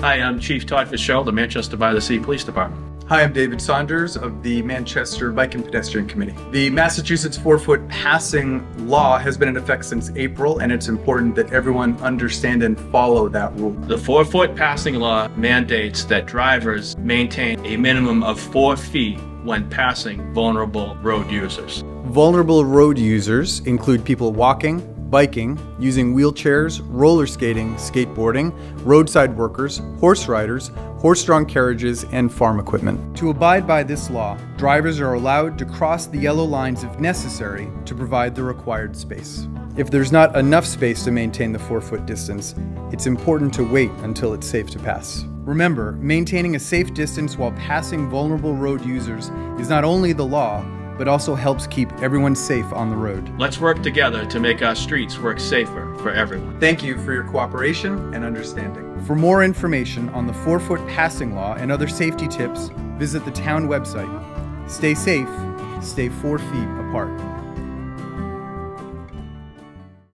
Hi, I'm Chief Todd Fitzgerald, the Manchester by the Sea Police Department. Hi, I'm David Saunders of the Manchester Bike and Pedestrian Committee. The Massachusetts four foot passing law has been in effect since April, and it's important that everyone understand and follow that rule. The four foot passing law mandates that drivers maintain a minimum of four feet when passing vulnerable road users. Vulnerable road users include people walking, biking, using wheelchairs, roller skating, skateboarding, roadside workers, horse riders, horse drawn carriages, and farm equipment. To abide by this law, drivers are allowed to cross the yellow lines if necessary to provide the required space. If there's not enough space to maintain the four foot distance, it's important to wait until it's safe to pass. Remember, maintaining a safe distance while passing vulnerable road users is not only the law, but also helps keep everyone safe on the road. Let's work together to make our streets work safer for everyone. Thank you for your cooperation and understanding. For more information on the four foot passing law and other safety tips, visit the town website. Stay safe, stay four feet apart.